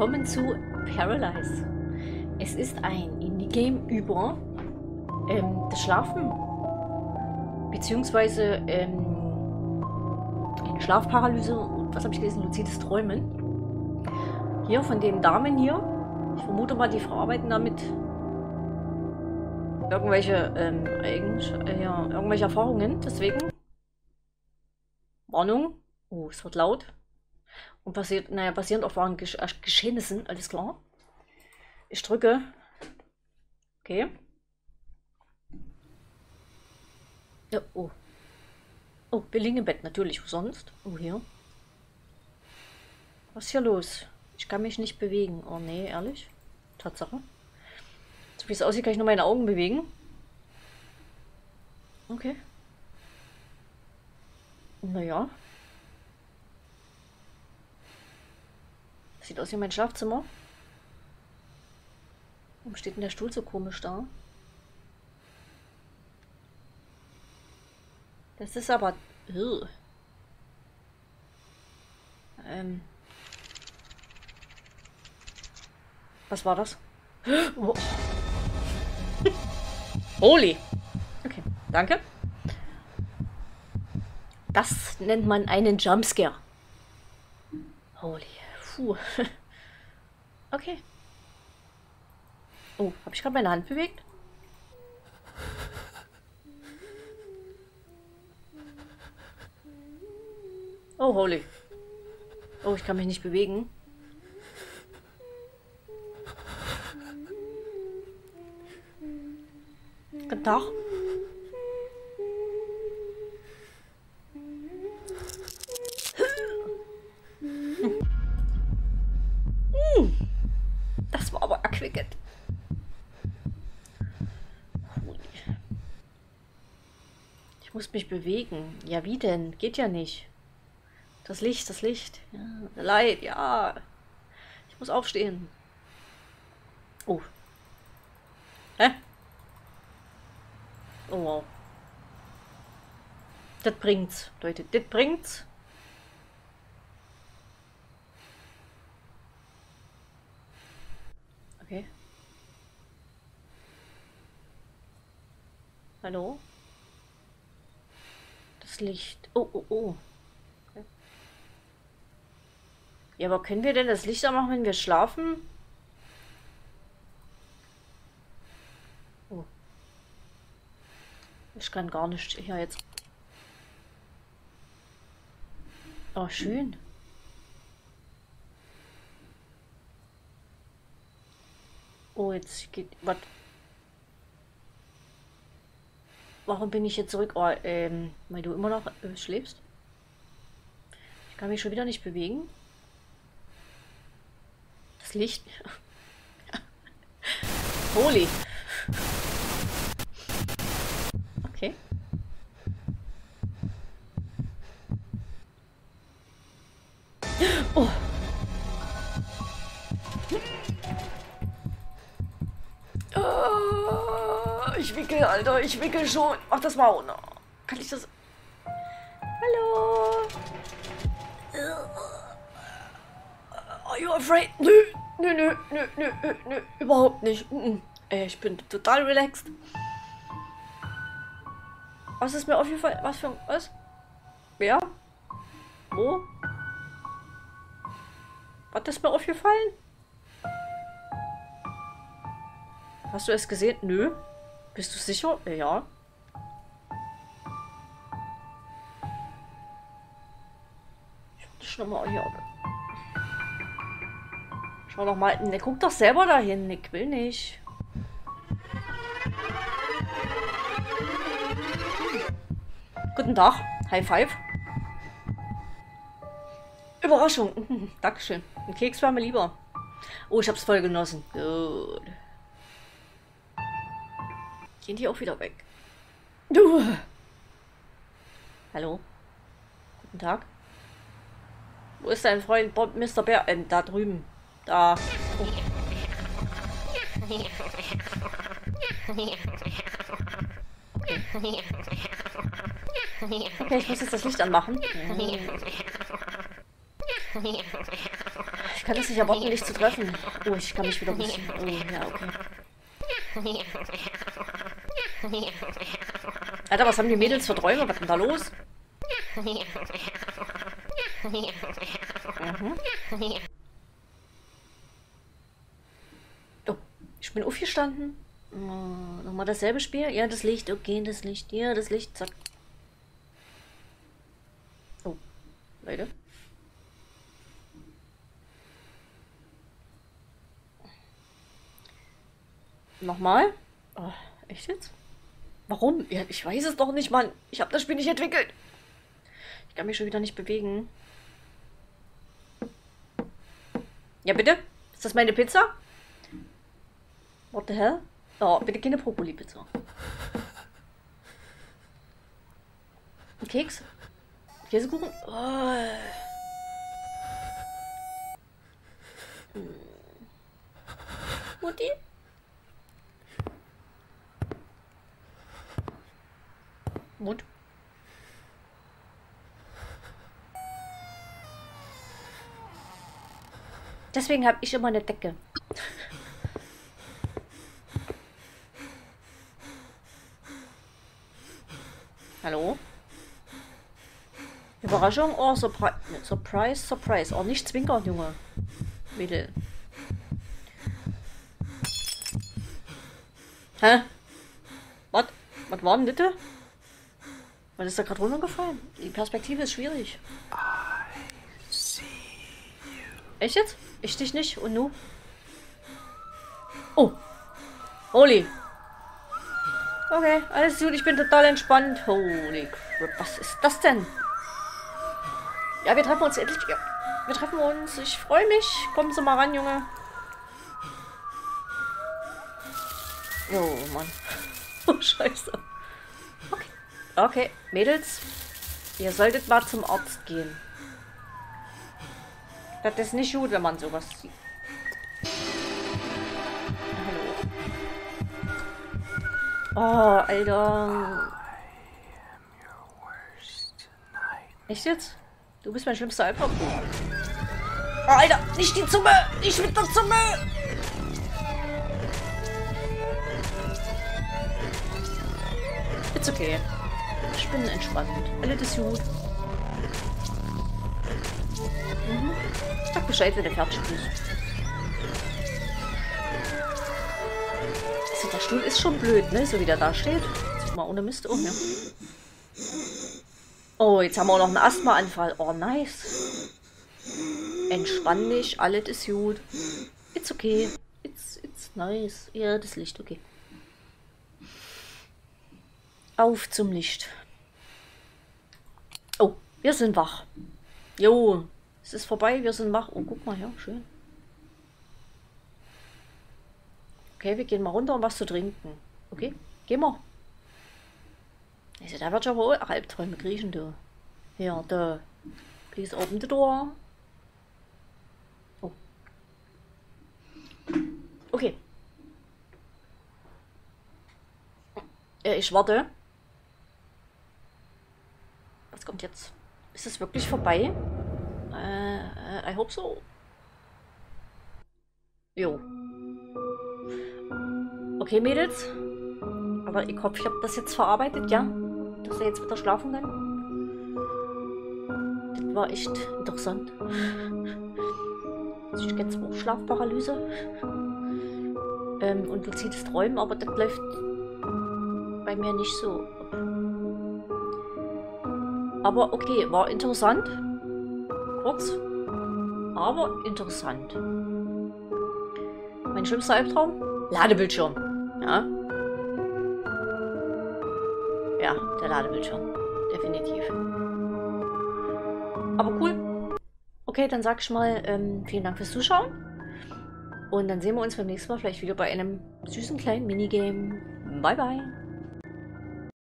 willkommen zu Paralyze. Es ist ein Indie-Game über ähm, das Schlafen, beziehungsweise ähm, Schlafparalyse und was habe ich gelesen, luzides Träumen. Hier von den Damen hier, ich vermute mal, die verarbeiten damit irgendwelche, ähm, äh, ja, irgendwelche Erfahrungen, deswegen Warnung, oh, es wird laut. Und passiert, naja, basierend auf wahren Gesch äh, Geschehnissen, alles klar. Ich drücke. Okay. Ja, oh. Oh, wir liegen im Bett, natürlich. Wo sonst? Oh, hier. Was ist hier los? Ich kann mich nicht bewegen. Oh, nee, ehrlich? Tatsache. So wie es aussieht, kann ich nur meine Augen bewegen. Okay. Naja. Sieht aus wie mein Schlafzimmer. Warum steht denn der Stuhl so komisch da? Das ist aber... Ugh. Ähm. Was war das? Holy. Okay, danke. Das nennt man einen Jumpscare. Holy. Puh. Okay. Oh, habe ich gerade meine Hand bewegt? Oh, holy. Oh, ich kann mich nicht bewegen. Guten Tag. Mich bewegen. Ja, wie denn? Geht ja nicht. Das Licht, das Licht. Ja, Leid, ja. Ich muss aufstehen. Oh. Hä? Oh, wow. Das bringt's, Leute. Das bringt's. Okay. Hallo? Licht. Oh, oh, oh. Ja, aber können wir denn das Licht anmachen, wenn wir schlafen? Oh. Ich kann gar nicht hier jetzt. Oh, schön. Oh, jetzt geht. Was? Warum bin ich jetzt zurück? Oh, ähm, weil du immer noch äh, schläfst? Ich kann mich schon wieder nicht bewegen. Das Licht. Holy. Okay. Oh. Ich wickel, Alter. Ich wickel schon. Mach das mal. Oh, kann ich das... Hallo? Are you afraid? Nö, nö, nö, nö, nö, nö. Überhaupt nicht. Ich bin total relaxed. Was ist mir aufgefallen? Was für ein... Was? Wer? Wo? Was ist mir aufgefallen? Hast du es gesehen? Nö. Bist du sicher? Ja. Ich schau mal hier. Schau doch mal. Ne, guck doch selber dahin. Ich will nicht. Guten Tag. High Five. Überraschung. Dankeschön. Ein Keks war mir lieber. Oh, ich hab's voll genossen. Gut. Gehen die auch wieder weg? Du! Hallo? Guten Tag. Wo ist dein Freund Bob, Mr. Bär? Ähm, da drüben. Da. Oh. Okay, ich muss jetzt das Licht anmachen. Ich kann das nicht erwarten, dich zu treffen. Oh, ich kann mich wieder nicht. Oh, ja, okay. Alter, was haben die Mädels für Träume? Was ist denn da los? Mhm. Oh, ich bin aufgestanden. Oh, Nochmal dasselbe Spiel? Ja, das Licht. Okay, das Licht. Ja, das Licht. Zack. Oh, Leute. Nochmal? Oh, echt jetzt? Warum? Ja, ich weiß es doch nicht, Mann. Ich habe das Spiel nicht entwickelt. Ich kann mich schon wieder nicht bewegen. Ja, bitte? Ist das meine Pizza? What the hell? Oh, bitte keine Brokkoli-Pizza. Ein Keks? Käsekuchen? Oh. Hm. Mutti? Mut. Deswegen habe ich immer eine Decke. Hallo? Überraschung? Oh, Surprise, Surprise, Surprise. Oh, nicht zwinkern, Junge. Mädel. Hä? Was? Was war denn bitte? Was ist da gerade runtergefallen? Die Perspektive ist schwierig. Echt jetzt? Ich dich nicht und nu? Oh. Holy. Okay, alles gut, ich bin total entspannt. Holy crap, was ist das denn? Ja, wir treffen uns endlich. Ja, wir treffen uns. Ich freue mich. Kommen Sie mal ran, Junge. Oh, Mann. Oh, scheiße. Okay. Mädels. Ihr solltet mal zum Arzt gehen. Das ist nicht gut, wenn man sowas sieht. Hallo. Oh, Alter. Echt jetzt? Du bist mein schlimmster Albtraum. Oh, Alter, nicht die Zunge! Nicht mit der Zunge! Ist okay. Bin entspannt. Alles ist gut. Mhm. Sag Bescheid, wenn du fertig bist. Also der Stuhl ist schon blöd, ne? So wie der da steht. Mal ohne Mist um, ja. Oh, jetzt haben wir auch noch einen Asthmaanfall. Oh, nice. Entspann dich, alles ist gut. It's okay. It's, it's nice. Ja, das Licht, okay. Auf zum Licht. Wir sind wach. Jo, es ist vorbei, wir sind wach. Oh, guck mal, ja, schön. Okay, wir gehen mal runter, um was zu trinken. Okay, gehen wir. Also, da wird schon wohl Albträume kriechen, du. Ja, da. Please open the door. Oh. Okay. Äh, ich warte. Was kommt jetzt? Ist es wirklich vorbei? Äh, I hope so. Jo. Okay, Mädels. Aber ich hoffe, ich habe das jetzt verarbeitet, ja? Dass er jetzt wieder schlafen kann. Das war echt interessant. Ich kenne zwar Schlafparalyse ähm, und luzides Träumen, aber das läuft bei mir nicht so. Aber okay, war interessant. Kurz, aber interessant. Mein schlimmster Albtraum? Ladebildschirm. Ja. Ja, der Ladebildschirm. Definitiv. Aber cool. Okay, dann sag ich mal ähm, vielen Dank fürs Zuschauen. Und dann sehen wir uns beim nächsten Mal vielleicht wieder bei einem süßen kleinen Minigame. Bye, bye.